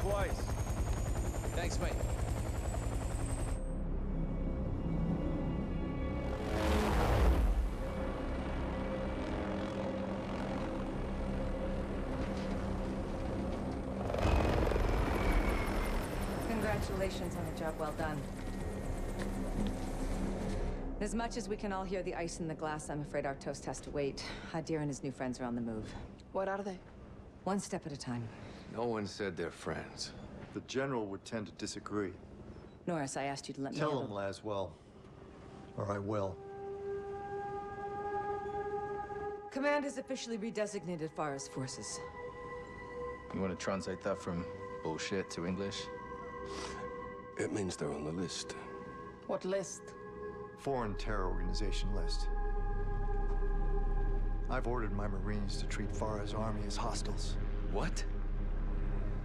twice. Thanks, mate. Congratulations on a job well done. As much as we can all hear the ice in the glass, I'm afraid our toast has to wait. Hadir and his new friends are on the move. What are they? One step at a time. No one said they're friends. The general would tend to disagree. Norris, I asked you to let me Tell handle- him, Laswell. Or I will. Command has officially redesignated Farah's forces. You want to translate that from bullshit to English? It means they're on the list. What list? Foreign terror organization list. I've ordered my Marines to treat Farah's army as hostiles. What?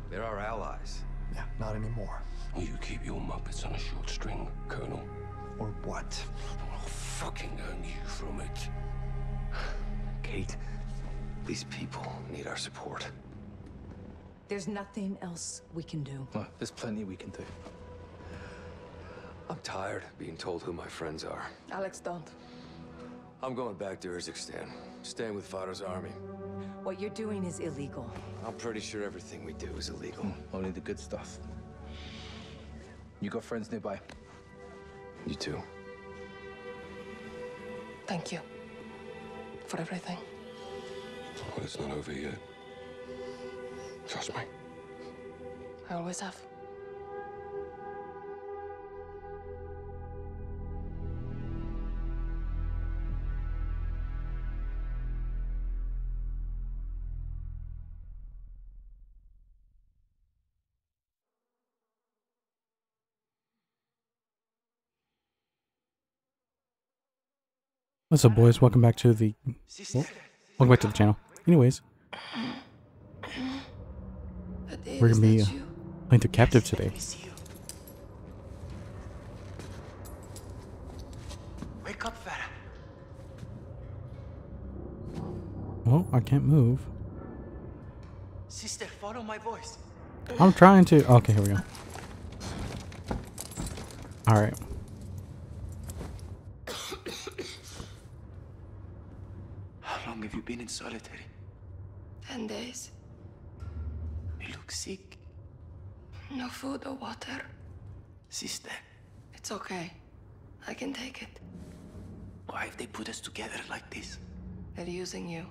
They're our allies. Yeah, not anymore. Will You keep your muppets on a short string, Colonel. Or what? I'll fucking earn you from it. Kate, these people need our support. There's nothing else we can do. Well, there's plenty we can do. I'm tired of being told who my friends are. Alex, don't. I'm going back to Urzikstan, staying with Farah's army. What you're doing is illegal. I'm pretty sure everything we do is illegal. Hmm, only the good stuff. You got friends nearby? You too. Thank you. For everything. Well, it's not over yet. Trust me. I always have. What's up, boys? Welcome back to the. Well, welcome back to the channel. Anyways, we're gonna be uh, playing through Captive today. Wake up, Farah. Well, I can't move. Sister, follow my voice. I'm trying to. Okay, here we go. All right. How long have you been in solitary? Ten days. You look sick. No food or water. Sister, It's okay. I can take it. why have they put us together like this? They're using you.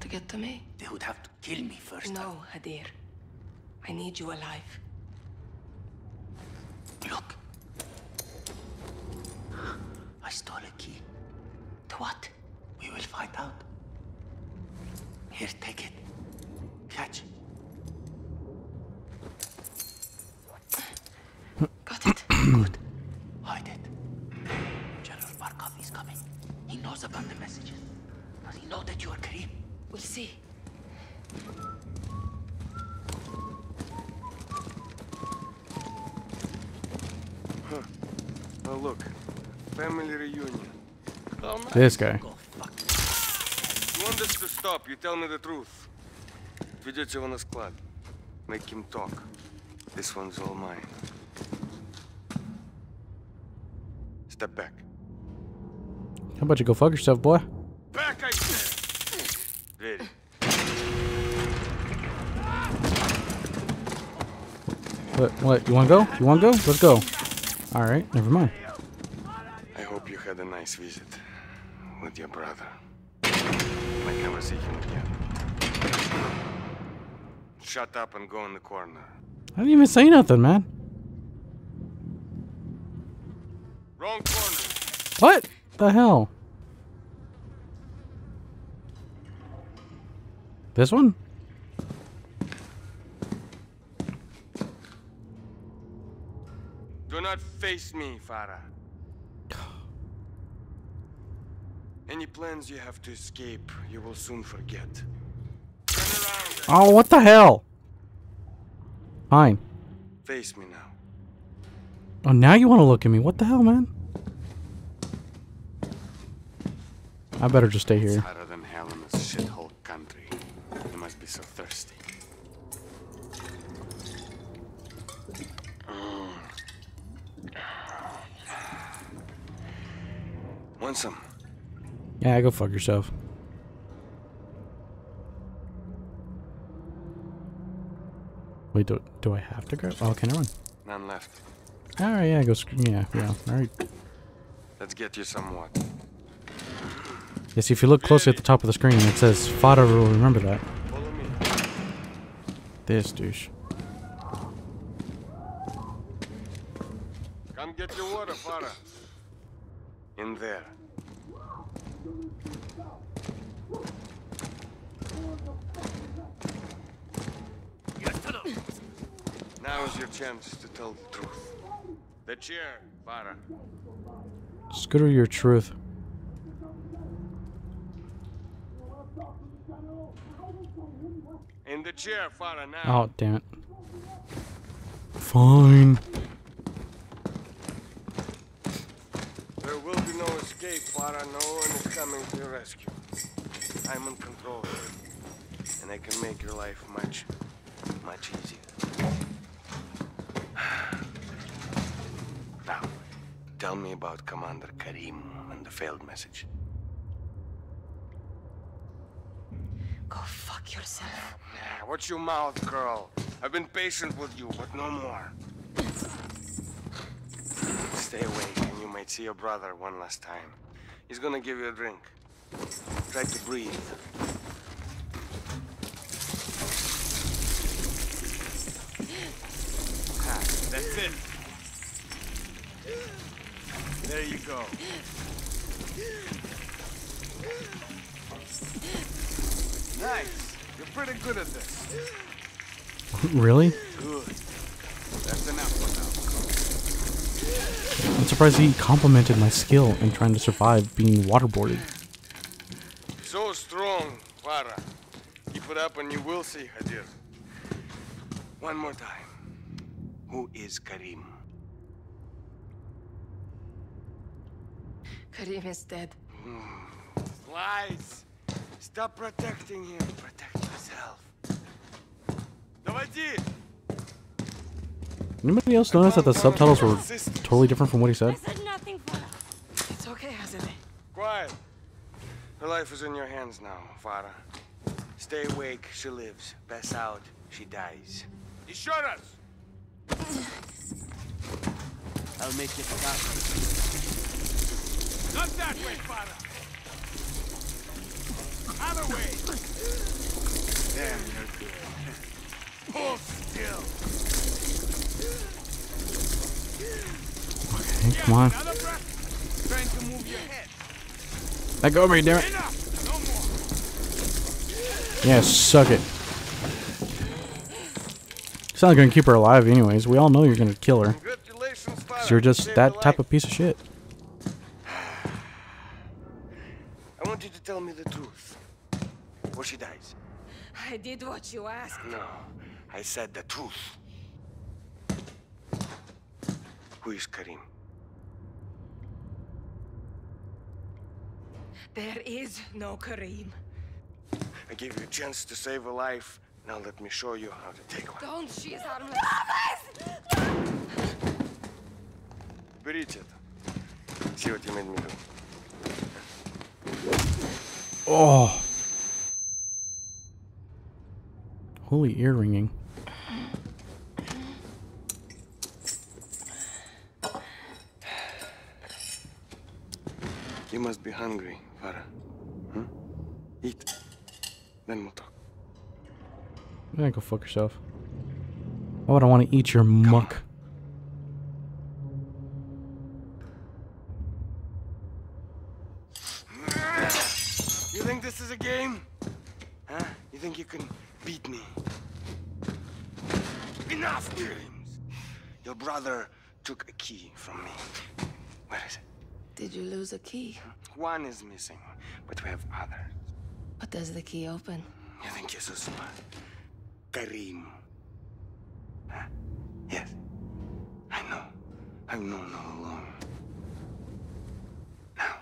To get to me? They would have to kill me first. No, Hadir. I need you alive. Look. I stole a key. To what? We will find out. Here, take it. Catch. Got it. Good. Hide it. General Barkov is coming. He knows about the messages. Does he know that you are Karim? We'll see. Huh. Oh, look. Family reunion. This guy Go fuck. You want us to stop, you tell me the truth. Ведете его на склад. Make him talk. This one's all mine. Step back. How about you go fuck yourself, boy? Back, I said! Very. What? What? You want to go? You want to go? Let's go. All right. Never mind. I hope you had a nice visit with your brother. Never again. Shut up and go in the corner. I didn't even say nothing, man. Wrong corner. What the hell? This one? Do not face me, Farah. Any plans you have to escape, you will soon forget. Oh, what the hell? Fine. Face me now. Oh, now you want to look at me. What the hell, man? I better just stay here. It's hotter than hell in this shithole country. You must be so thirsty. Mm. Want some? Yeah, go fuck yourself. Wait, do, do I have to grab? Oh, can I run? None left. Alright, yeah, go. Yeah, yeah. Alright. Let's get you some what? Yes, if you look closely at the top of the screen, it says Farah will remember that. Follow me. This douche. Come get your water, Farah. In there. Now is your chance to tell the truth. The chair, Farah. Scooter your truth. In the chair, Farah, now. Oh, damn it. Fine. There will escape, Farah. No one is coming to your rescue. I'm in control and I can make your life much, much easier. Now, tell me about Commander Karim and the failed message. Go fuck yourself. Watch your mouth, girl. I've been patient with you, but no more. Stay awake, and might see your brother one last time. He's gonna give you a drink. Try to breathe. Ah, that's it. There you go. Nice. You're pretty good at this. really? Good. That's enough for now. I'm surprised he complimented my skill in trying to survive being waterboarded. Else notice that the subtitles were totally different from what he said? said nothing for her. It's okay, Hazile. Quiet. Her life is in your hands now, Farah. Stay awake, she lives. Pass out, she dies. You shot us! I'll make it stop. Not that way, Farah! Other way! Damn, you're good. Hold still. Okay, come on. Another breath. Trying to move your head. Let go of me, damn it. Enough! No more. Yeah, suck it. It's not gonna keep her alive anyways. We all know you're gonna kill her. Because you're just that type of piece of shit. I want you to tell me the truth. Or she dies. I did what you asked. No, I said the truth Who is Karim? There is no Karim. I gave you a chance to save a life. Now let me show you how to take one. Don't, she is harmless. Берите это. See what you made me do. Oh. Holy ear ringing. You must be hungry, Farah. Hmm? Eat. Then we'll talk. Yeah, go fuck yourself. Why would I want to eat your muck? You think this is a game? Huh? You think you can beat me? Enough, James. Your brother took a key from me. Where is it? Did you lose a key? One is missing, but we have others. But does the key open? You think you're so smart? Karim. Huh? Yes. I know. I've known all along. Now,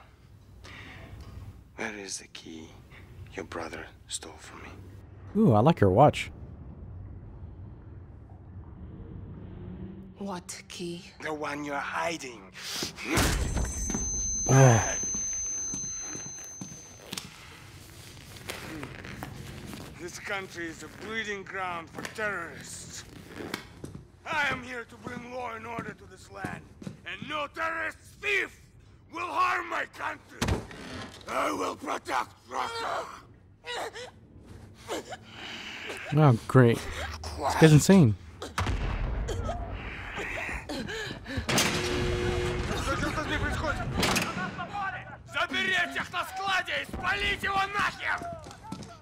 where is the key your brother stole from me? Ooh, I like your watch. What key? The one you're hiding. Oh, This country is a breeding ground for terrorists. I am here to bring law and order to this land. And no terrorist thief will harm my country. I will protect Russia. oh, great. This guy's insane. Заберите их на складе и спалите его нахер!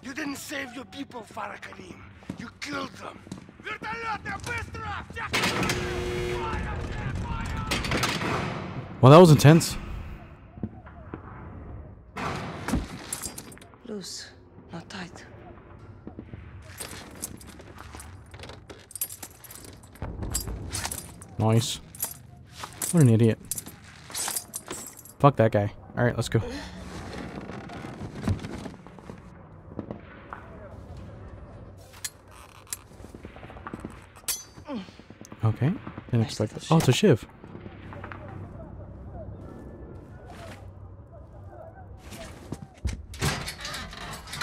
You didn't save your people, Farah Karim. You killed them. Вертолеты, быстро! Всех! Well, that was intense. Loose, not tight. Nice. What an idiot. Fuck that guy. Alright, let's go. Okay. Didn't expect that. Oh, it's a shiv.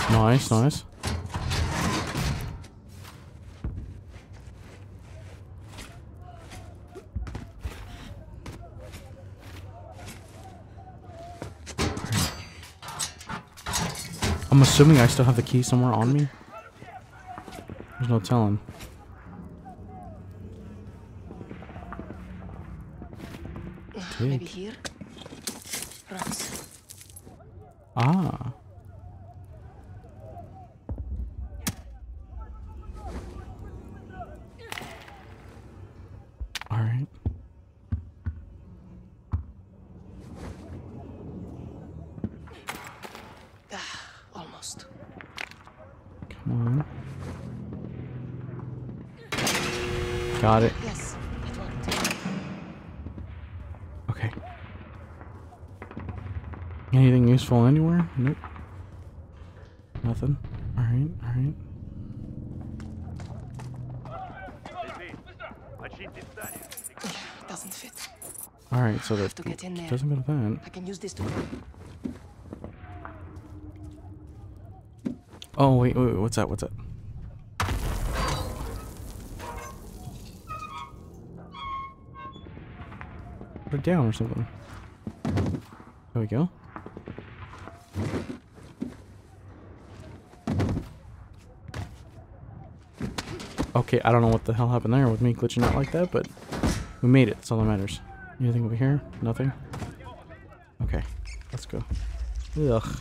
Nice, nice. I'm assuming I still have the key somewhere on me. There's no telling. Maybe here? Ah. Alright. Ah, almost. On. Got it. Yes. Okay. Anything useful anywhere? Nope. Nothing. Alright, alright. Doesn't fit. Alright, so that to get in there. doesn't go to that. I can use this to. Oh wait, wait, wait, what's that? What's that? Put it down or something. There we go. Okay, I don't know what the hell happened there with me glitching out like that, but we made it. That's all that matters. Anything over here? Nothing? Okay, let's go. Ugh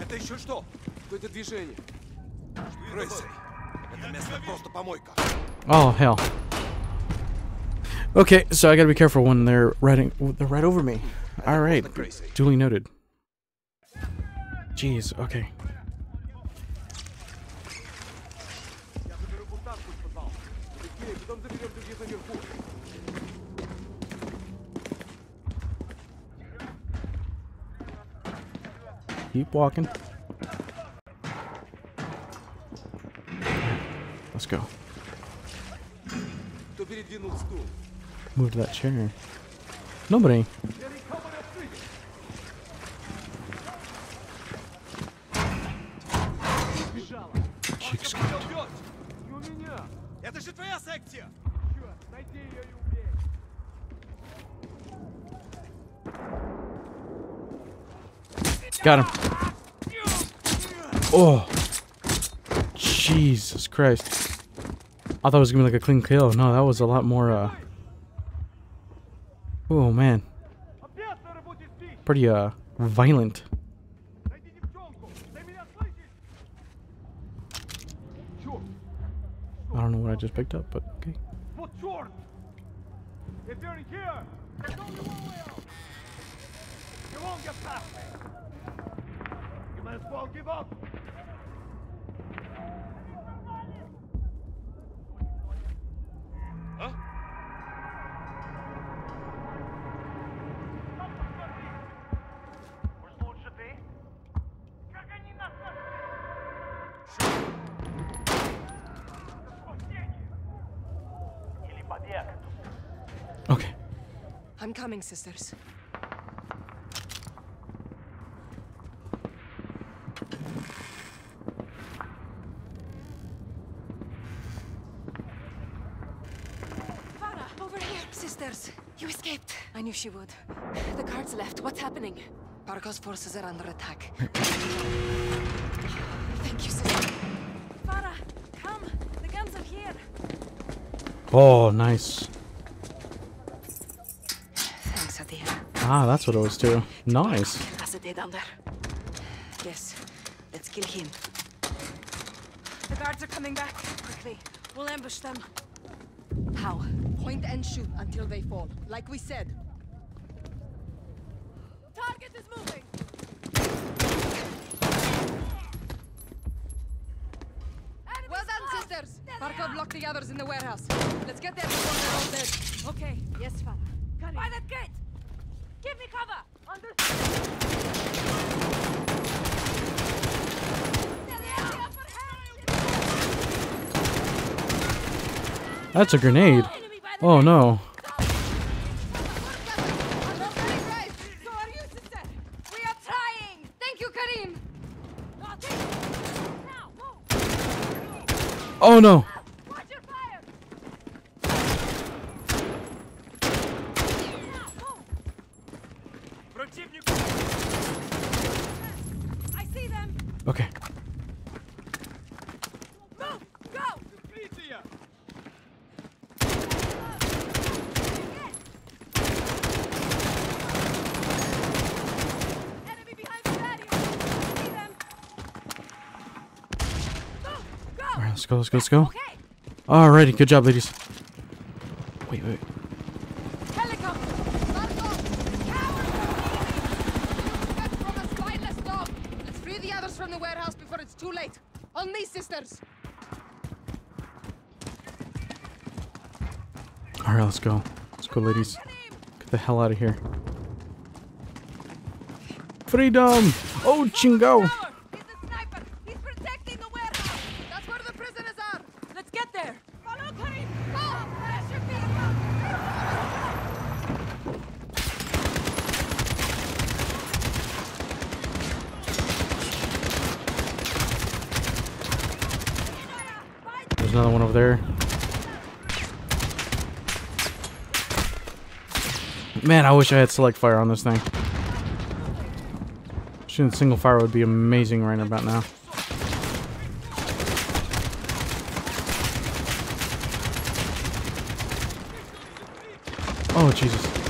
Это еще что? Какое-то движение. Рыцарь. Это место просто помойка. Oh hell. Okay, so I gotta be careful when they're riding. They're right over me. All right, duly noted. Jeez. Okay. Keep walking. Let's go. Move that chair. Nobody. Got him. Oh. Jesus Christ. I thought it was gonna be like a clean kill. No, that was a lot more, uh... Oh, man. Pretty, uh, violent. I don't know what I just picked up, but okay. If you're in here, there's only one way out. You won't get past me as well give up. Okay. I'm coming, sisters. Knew she would. The guards left. What's happening? Barkov's forces are under attack. Thank you, sister. Farah, come. The guns are here. Oh, nice. Thanks, Adia. Ah, that's what it was too. Nice. As it did under. Yes, let's kill him. The guards are coming back. Quickly, we'll ambush them. How? Point and shoot until they fall, like we said. Target is moving. Well done, sisters. Barca blocked the others in the warehouse. Let's get there before they're all dead. Okay. Yes, father. By the gate. Give me cover. That's a grenade. Oh no. Oh are you, sister? We are trying. Thank you, Karim. Oh no. Watch your fire. I see them. Okay. Move. Go. Enemy behind the patio. I see them. Move. Go. Let's go. Let's go. Okay. Alrighty, good job, ladies. Wait, wait. Helicopter! Barkov! Coward! Get from a spineless! Let's free the others from the warehouse before it's too late. On me, sisters! All right, let's go. Let's go, ladies. Get the hell out of here. Freedom! Oh, chingo! He's the sniper! He's protecting the warehouse! That's where the prisoners are! Let's get there! Follow Karim! Go! Pressure There's another one over there. Man, I wish I had select fire on this thing. Shooting single fire would be amazing right about now. Oh, Jesus.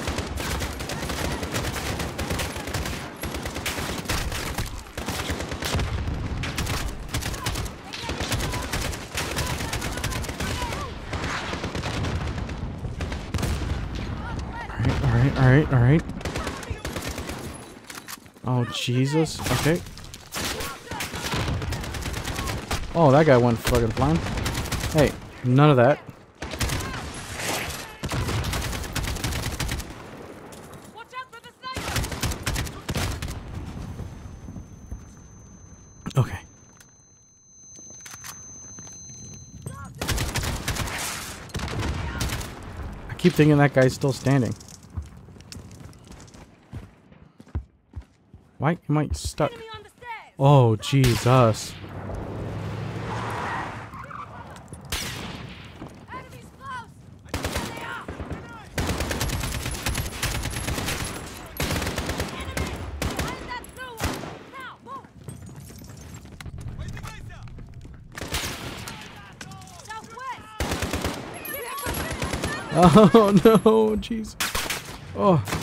Alright, alright. Oh, Jesus. Okay. Oh, that guy went fucking flying. Hey, none of that. Watch out for the sniper! Okay. I keep thinking that guy's still standing. Why am I stuck? Enemy on the stairs! Oh, Jesus. Enemies close! There they are! Enemy! Behind that blue one! Now, move! Southwest! Oh, no. Jeez. Oh.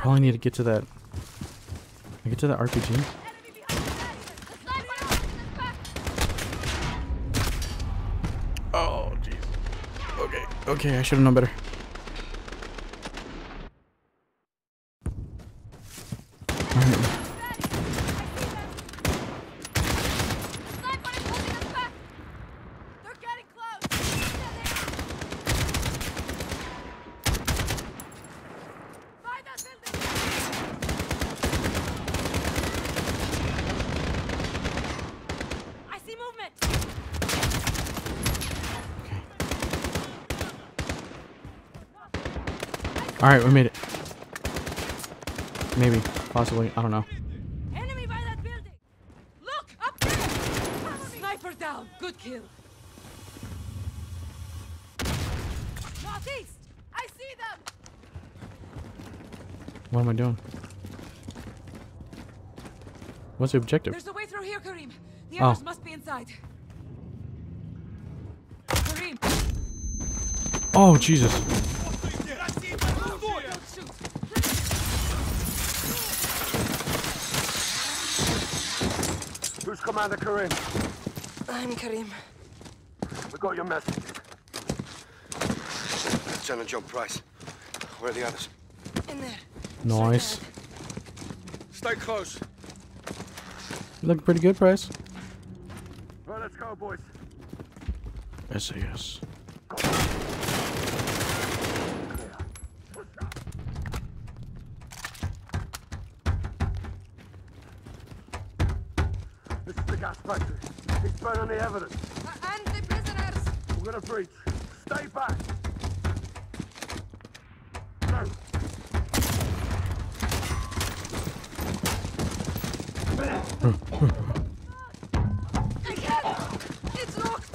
Probably need to get to that. I get to that RPG. Oh, jeez. Okay. Okay, I should have known better. Alright. They're getting close! Find that building! I see movement! Alright, we made it. Maybe. Possibly. I don't know. Enemy by that building! Look! Up there! Sniper down! Good kill! Northeast! I see them! What am I doing? What's the objective? There's a way through here, Karim. The Oh. others must be inside. Karim! Oh, Jesus. Don't shoot! Who's Commander Karim? I'm Karim. We got your message. Lieutenant Joe Price. Where are the others? In there. Nice. Stay close. You look pretty good, Price. Right, let's go, boys. SAS. It's the evidence. and the prisoners! We're gonna breach. Stay back. No. I can't! It's locked!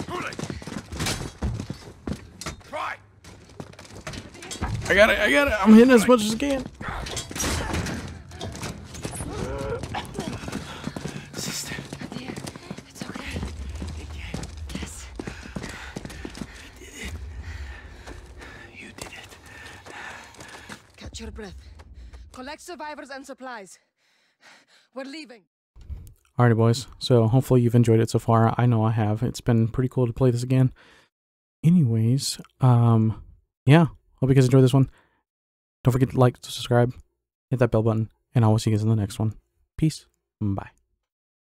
Try! I got it. I got it. I'm hitting as much as I can. Sister. Dear, it's okay. Yes. You did it. Catch your breath. Collect survivors and supplies. We're leaving. Alrighty, boys. So hopefully you've enjoyed it so far. I know I have. It's been pretty cool to play this again. Anyways, um, yeah. Hope you guys enjoyed this one. Don't forget to like, to subscribe, hit that bell button, and I will see you guys in the next one. Peace. Bye.